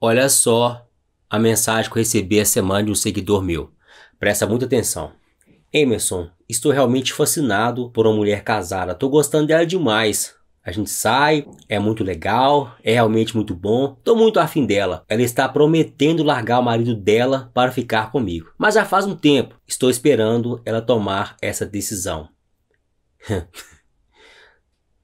Olha só a mensagem que eu recebi essa semana de um seguidor meu. Presta muita atenção. Emerson, estou realmente fascinado por uma mulher casada. Tô gostando dela demais. A gente sai, é muito legal, é realmente muito bom. Tô muito afim dela. Ela está prometendo largar o marido dela para ficar comigo. Mas já faz um tempo. Estou esperando ela tomar essa decisão.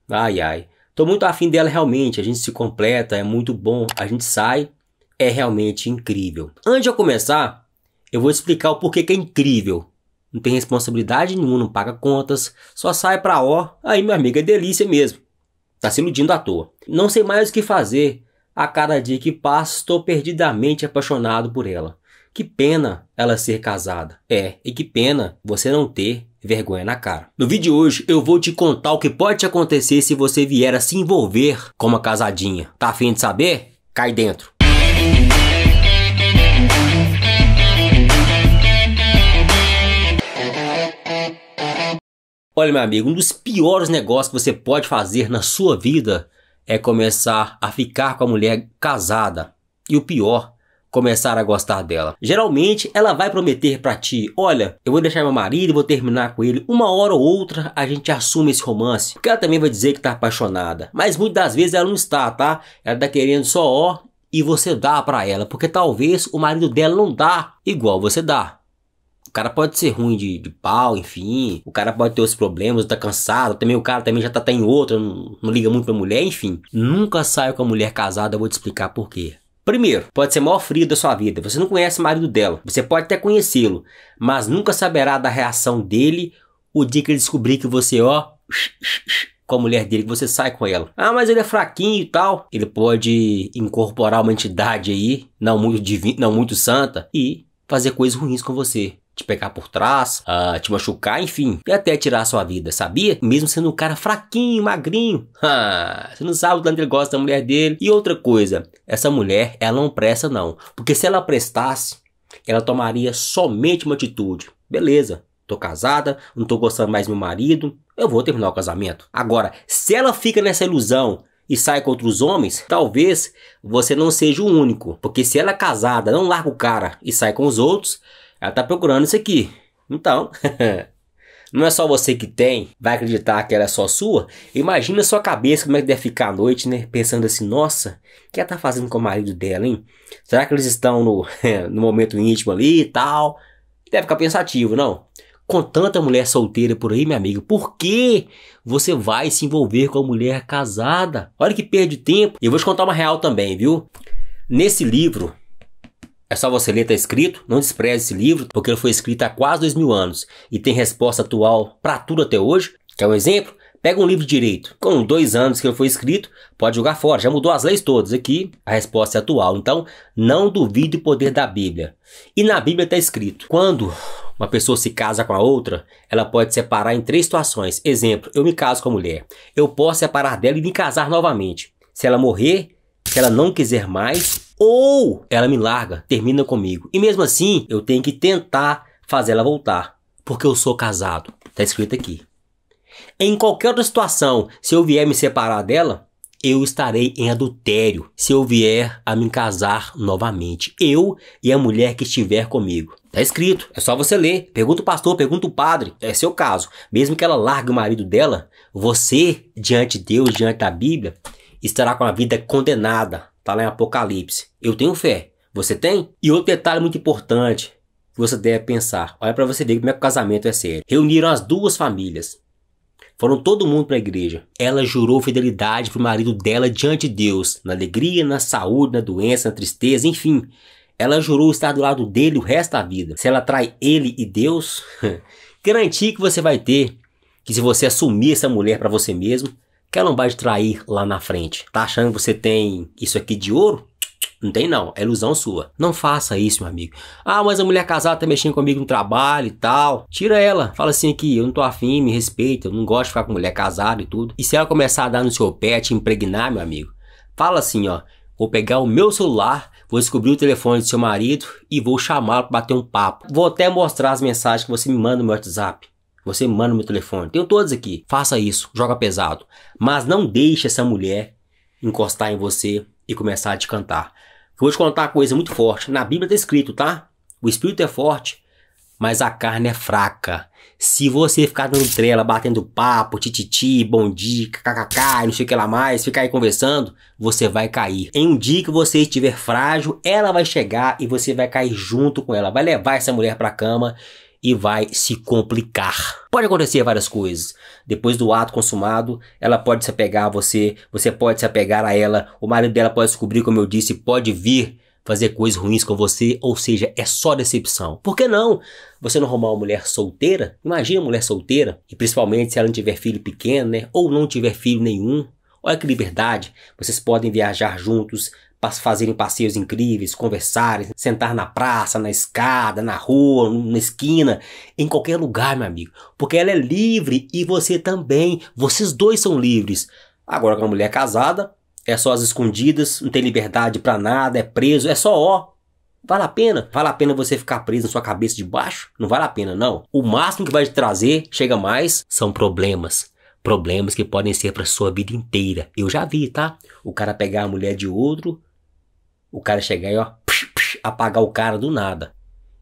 ai ai. Tô muito afim dela realmente. A gente se completa, é muito bom. A gente sai, é realmente incrível. Antes de eu começar, eu vou explicar o porquê que é incrível. Não tem responsabilidade nenhuma, não paga contas, só sai pra ó. Aí, meu amigo, é delícia mesmo. Tá se iludindo à toa. Não sei mais o que fazer. A cada dia que passa, estou perdidamente apaixonado por ela. Que pena ela ser casada. É, e que pena você não ter vergonha na cara. No vídeo de hoje eu vou te contar o que pode te acontecer se você vier a se envolver com uma casadinha. Tá afim de saber? Cai dentro. Olha, meu amigo, um dos piores negócios que você pode fazer na sua vida é começar a ficar com a mulher casada. E o pior, começar a gostar dela. Geralmente, ela vai prometer para ti: olha, eu vou deixar meu marido vou terminar com ele. Uma hora ou outra a gente assume esse romance. Porque ela também vai dizer que tá apaixonada. Mas muitas das vezes ela não está, tá? Ela tá querendo só ó e você dá para ela. Porque talvez o marido dela não dá igual você dá cara pode ser ruim de, de pau, enfim. O cara pode ter os problemas, tá cansado. Também o cara também já tá, tá em outra, não, não liga muito pra mulher, enfim. Nunca saio com a mulher casada, eu vou te explicar por quê. Primeiro, pode ser o maior frio da sua vida. Você não conhece o marido dela. Você pode até conhecê-lo, mas nunca saberá da reação dele o dia que ele descobrir que você, ó, com a mulher dele, que você sai com ela. Ah, mas ele é fraquinho e tal. Ele pode incorporar uma entidade aí, não muito divina, não muito santa, e fazer coisas ruins com você te pegar por trás, uh, te machucar, enfim, e até tirar a sua vida, sabia? Mesmo sendo um cara fraquinho, magrinho. Ah, você não sabe o tanto ele gosta da mulher dele. E outra coisa, essa mulher, ela não presta não. Porque se ela prestasse, ela tomaria somente uma atitude. Beleza, tô casada, não tô gostando mais do meu marido, eu vou terminar o casamento. Agora, se ela fica nessa ilusão e sai com outros homens, talvez você não seja o único. Porque se ela é casada, não larga o cara e sai com os outros, ela tá procurando isso aqui. Então, não é só você que tem, vai acreditar que ela é só sua? Imagina sua cabeça como é que deve ficar à noite, né? Pensando assim, nossa, o que ela tá fazendo com o marido dela, hein? Será que eles estão no, no momento íntimo ali e tal? Deve ficar pensativo, não? Com tanta mulher solteira por aí, meu amigo, por que você vai se envolver com a mulher casada? Olha que perde tempo. E eu vou te contar uma real também, viu? Nesse livro, é só você ler, tá escrito. Não despreze esse livro, porque ele foi escrito há quase dois mil anos e tem resposta atual para tudo até hoje. Quer um exemplo? Pega um livro de direito. Com dois anos que ele foi escrito, pode jogar fora. Já mudou as leis todas. Aqui a resposta é atual. Então, não duvide o poder da Bíblia. E na Bíblia está escrito: quando uma pessoa se casa com a outra, ela pode separar em três situações. Exemplo: eu me caso com a mulher. Eu posso separar dela e me casar novamente. Se ela morrer, se ela não quiser mais, ou ela me larga, termina comigo. E mesmo assim, eu tenho que tentar fazer ela voltar, porque eu sou casado. Tá escrito aqui. Em qualquer outra situação, se eu vier me separar dela, eu estarei em adultério se eu vier a me casar novamente. Eu e a mulher que estiver comigo. Tá escrito, é só você ler. Pergunta o pastor, pergunta o padre. É seu caso. Mesmo que ela largue o marido dela, você, diante de Deus, diante da Bíblia, estará com a vida condenada Está lá em Apocalipse. Eu tenho fé. Você tem? E outro detalhe muito importante que você deve pensar. Olha para você ver como é que o casamento é sério. Reuniram as duas famílias. Foram todo mundo para a igreja. Ela jurou fidelidade para o marido dela diante de Deus, na alegria, na saúde, na doença, na tristeza, enfim. Ela jurou estar do lado dele o resto da vida. Se ela trai ele e Deus, garantir que você vai ter que se você assumir essa mulher para você mesmo, que ela não vai te trair lá na frente. Tá achando que você tem isso aqui de ouro? Não tem não, é ilusão sua. Não faça isso, meu amigo. Ah, mas a mulher casada tá mexendo comigo no trabalho e tal. Tira ela. Fala assim aqui, eu não tô afim, me respeita, eu não gosto de ficar com mulher casada e tudo. E se ela começar a dar no seu pé, te impregnar, meu amigo, fala assim, ó. Vou pegar o meu celular, vou descobrir o telefone do seu marido e vou chamá-lo para bater um papo. Vou até mostrar as mensagens que você me manda no meu WhatsApp. Você manda meu telefone. Tenho todos aqui. Faça isso. Joga pesado. Mas não deixe essa mulher encostar em você e começar a te cantar. vou te contar uma coisa muito forte. Na Bíblia está escrito, tá? O espírito é forte, mas a carne é fraca. Se você ficar dando trela, batendo papo, tititi, bom dia, kkk, não sei o que lá mais, ficar aí conversando, você vai cair. Em um dia que você estiver frágil, ela vai chegar e você vai cair junto com ela. Vai levar essa mulher pra cama e vai se complicar. Pode acontecer várias coisas. Depois do ato consumado, ela pode se apegar a você, você pode se apegar a ela, o marido dela pode descobrir, como eu disse, pode vir fazer coisas ruins com você, ou seja, é só decepção. Por que não você não arrumar uma mulher solteira? Imagina uma mulher solteira, e principalmente se ela não tiver filho pequeno, né, ou não tiver filho nenhum. Olha que liberdade, vocês podem viajar juntos, fazerem passeios incríveis, conversarem, sentar na praça, na escada, na rua, na esquina, em qualquer lugar, meu amigo. Porque ela é livre e você também. Vocês dois são livres. Agora, com a mulher casada, é só as escondidas, não tem liberdade para nada, é preso, é só ó. Vale a pena? Vale a pena você ficar preso na sua cabeça de baixo? Não vale a pena, não. O máximo que vai te trazer, chega mais, são problemas. Problemas que podem ser para sua vida inteira. Eu já vi, tá? O cara pegar a mulher de outro, o cara chegar e ó, psh, psh, apagar o cara do nada.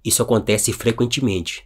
Isso acontece frequentemente.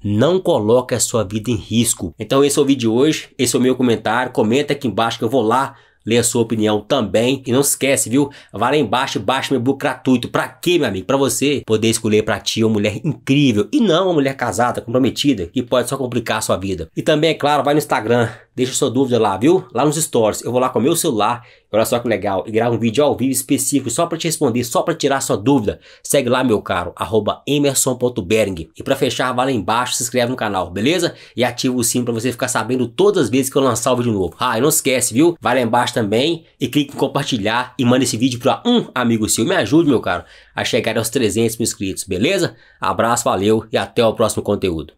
Não coloque a sua vida em risco. Então esse é o vídeo de hoje, esse é o meu comentário. Comenta aqui embaixo que eu vou lá ler a sua opinião também. E não esquece, viu? Vai lá embaixo e baixa meu book gratuito. Pra quê, meu amigo? Pra você poder escolher pra ti uma mulher incrível e não uma mulher casada, comprometida, que pode só complicar a sua vida. E também, é claro, vai no Instagram, deixa sua dúvida lá, viu? Lá nos stories. Eu vou lá com o meu celular, olha só que legal, e gravo um vídeo ao vivo específico só para te responder, só para tirar sua dúvida. Segue lá, meu caro, arroba emerson.bering. E para fechar, vai lá embaixo, se inscreve no canal, beleza? E ativa o sininho para você ficar sabendo todas as vezes que eu lançar o vídeo novo. Ah, e não esquece, viu? Vai lá embaixo também e clique em compartilhar e manda esse vídeo para um amigo seu. Me ajude, meu caro, a chegar aos 300 mil inscritos, beleza? Abraço, valeu e até o próximo conteúdo.